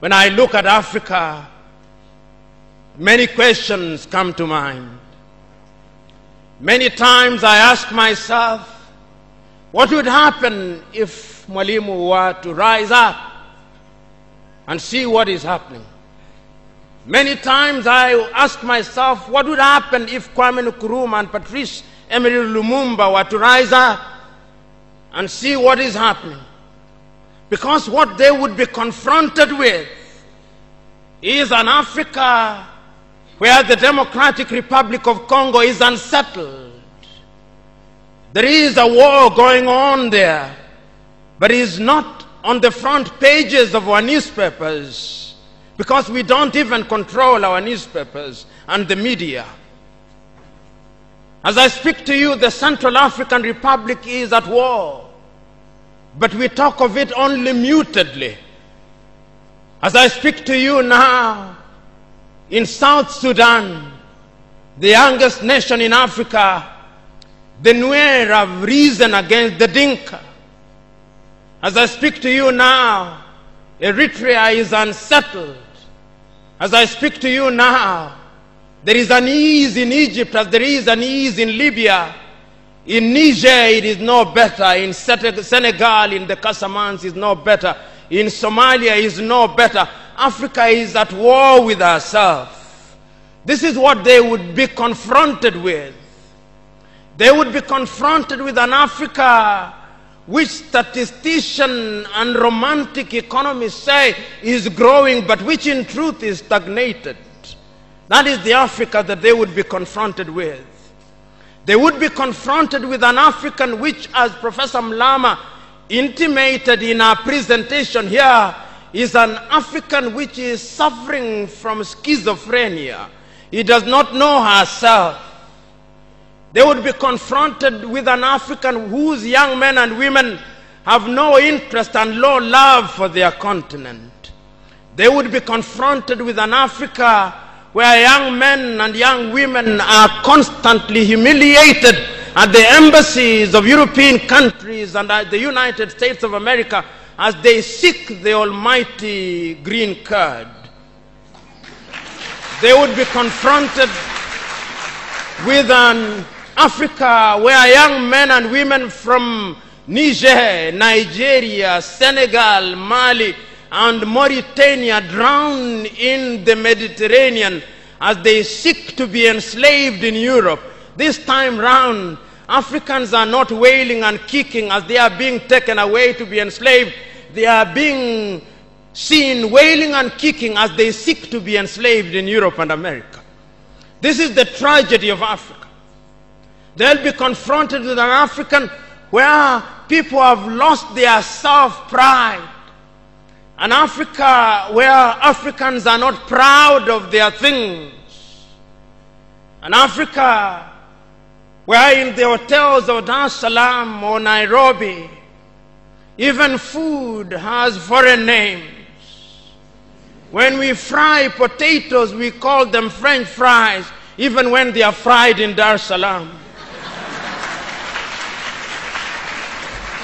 When I look at Africa, many questions come to mind. Many times I ask myself, what would happen if Mwalimu were to rise up and see what is happening? Many times I ask myself, what would happen if Kwame Nkrumah and Patrice Emery Lumumba were to rise up and see what is happening? Because what they would be confronted with is an Africa where the Democratic Republic of Congo is unsettled. There is a war going on there, but it is not on the front pages of our newspapers because we don't even control our newspapers and the media. As I speak to you, the Central African Republic is at war, but we talk of it only mutedly. As I speak to you now, in South Sudan, the youngest nation in Africa, the Nuer have risen against the Dinka. As I speak to you now, Eritrea is unsettled. As I speak to you now, there is an ease in Egypt as there is an ease in Libya. In Niger, it is no better. In Senegal, in the Casamance, is no better. In Somalia, is no better. Africa is at war with herself. This is what they would be confronted with. They would be confronted with an Africa which statistician and romantic economists say is growing, but which in truth is stagnated. That is the Africa that they would be confronted with. They would be confronted with an African which, as Professor Mlama intimated in our presentation here, is an African which is suffering from schizophrenia. He does not know herself. They would be confronted with an African whose young men and women have no interest and low love for their continent. They would be confronted with an Africa where young men and young women are constantly humiliated at the embassies of European countries and at the United States of America as they seek the almighty green card. They would be confronted with an Africa where young men and women from Niger, Nigeria, Senegal, Mali, and Mauritania drown in the Mediterranean as they seek to be enslaved in Europe. This time round, Africans are not wailing and kicking as they are being taken away to be enslaved. They are being seen wailing and kicking as they seek to be enslaved in Europe and America. This is the tragedy of Africa. They'll be confronted with an African where people have lost their self pride. An Africa where Africans are not proud of their things. An Africa where in the hotels of Dar es Salaam or Nairobi, even food has foreign names. When we fry potatoes, we call them French fries, even when they are fried in Dar es Salaam.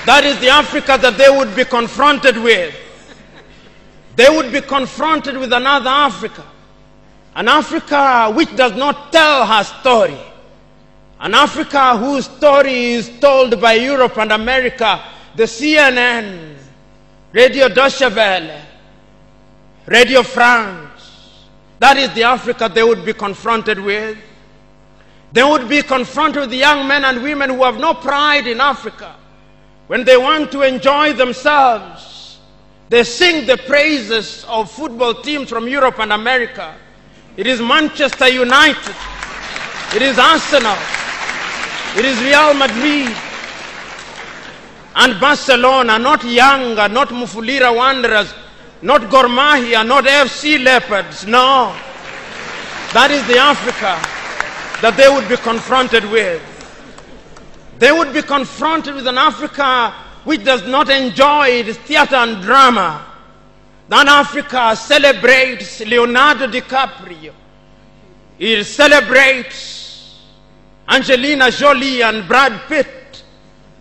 That is the Africa that they would be confronted with. They would be confronted with another Africa. An Africa which does not tell her story. An Africa whose story is told by Europe and America, the CNN, Radio Deutsche Welle, Radio France. That is the Africa they would be confronted with. They would be confronted with young men and women who have no pride in Africa. When they want to enjoy themselves, they sing the praises of football teams from Europe and America. It is Manchester United. It is Arsenal. It is Real Madrid. And Barcelona, not Yanga, not Mufulira Wanderers, not Gor Mahia, not FC Leopards. No. That is the Africa that they would be confronted with. They would be confronted with an Africa which does not enjoy theater and drama. That Africa celebrates Leonardo DiCaprio. It celebrates Angelina Jolie and Brad Pitt.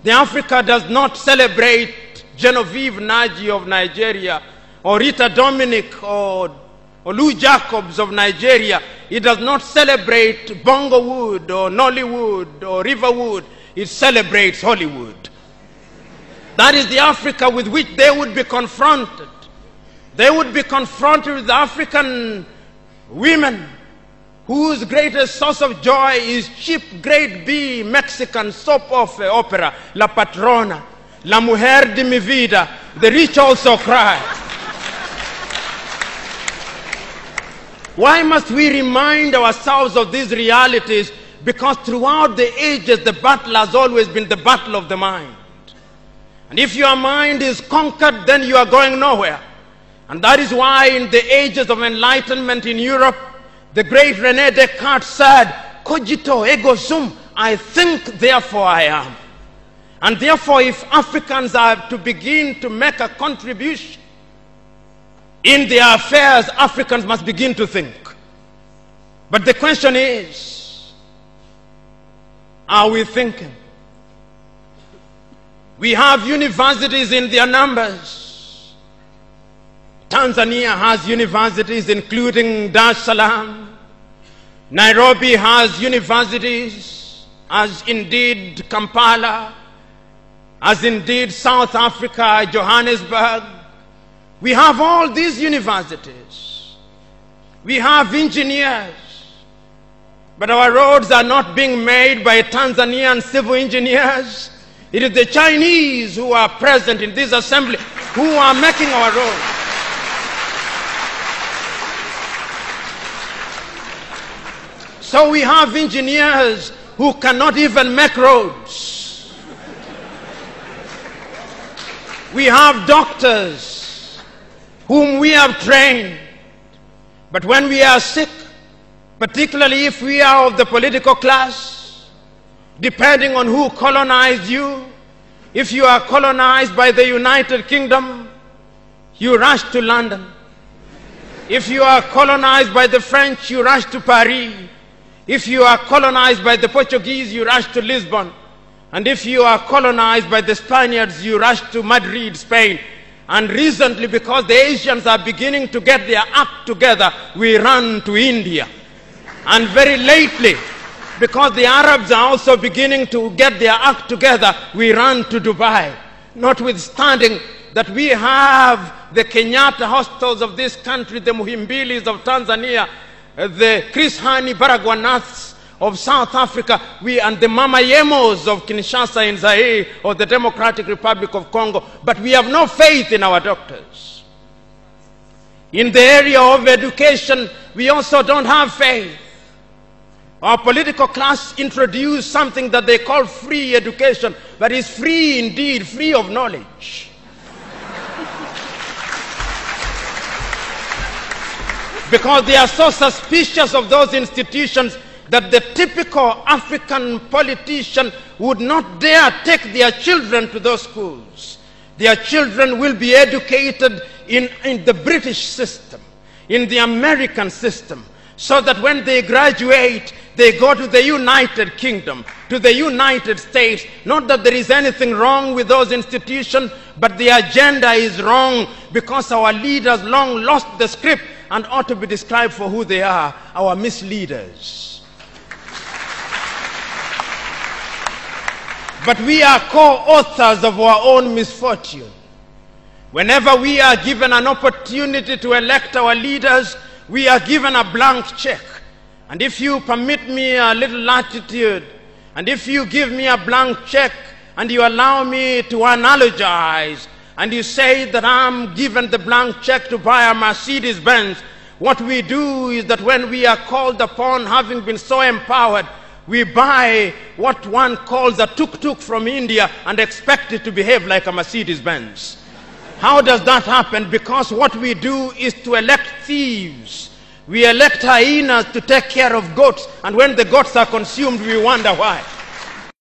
The Africa does not celebrate Genevieve Nnaji of Nigeria or Rita Dominic or, or Lou Jacobs of Nigeria. It does not celebrate Bongo Wood or Nollywood or Riverwood. It celebrates Hollywood. That is the Africa with which they would be confronted. They would be confronted with African women whose greatest source of joy is cheap grade B Mexican soap uh, opera, La Patrona, La Mujer de mi Vida. The rich also cry. Why must we remind ourselves of these realities? Because throughout the ages, the battle has always been the battle of the mind. And if your mind is conquered, then you are going nowhere. And that is why in the ages of enlightenment in Europe, the great Rene Descartes said, cogito ergo sum, I think, therefore I am. And therefore, if Africans are to begin to make a contribution in their affairs, Africans must begin to think. But the question is, are we thinking? We have universities in their numbers. Tanzania has universities including Dar es Salaam. Nairobi has universities, as indeed Kampala, as indeed South Africa, Johannesburg. We have all these universities. We have engineers. But our roads are not being made by Tanzanian civil engineers. It is the Chinese who are present in this assembly who are making our roads. So we have engineers who cannot even make roads. We have doctors whom we have trained. But when we are sick, particularly if we are of the political class, depending on who colonized you. If you are colonized by the United Kingdom, you rush to London. If you are colonized by the French, you rush to Paris. If you are colonized by the Portuguese, you rush to Lisbon. And if you are colonized by the Spaniards, you rush to Madrid, Spain. And recently, because the Asians are beginning to get their act together, we run to India. And very lately, because the Arabs are also beginning to get their act together, we run to Dubai. Notwithstanding that we have the Kenyatta hostels of this country, the Muhimbilis of Tanzania, uh, the Chris Hani Baragwanaths of South Africa, we and the Mama Yemos of Kinshasa in Zaire or the Democratic Republic of Congo, but we have no faith in our doctors. In the area of education, we also don't have faith. Our political class introduced something that they call free education, but is free indeed, free of knowledge. because they are so suspicious of those institutions that the typical African politician would not dare take their children to those schools. Their children will be educated in, in the British system, in the American system, so that when they graduate, they go to the United Kingdom, to the United States. Not that there is anything wrong with those institutions, but the agenda is wrong because our leaders long lost the script and ought to be described for who they are, our misleaders. But we are co-authors of our own misfortune. Whenever we are given an opportunity to elect our leaders, we are given a blank check. And if you permit me a little latitude, and if you give me a blank check, and you allow me to analogize, and you say that I'm given the blank check to buy a Mercedes Benz, what we do is that when we are called upon, having been so empowered, we buy what one calls a tuk-tuk from India and expect it to behave like a Mercedes Benz. How does that happen? Because what we do is to elect thieves. We elect hyenas to take care of goats, and when the goats are consumed, we wonder why.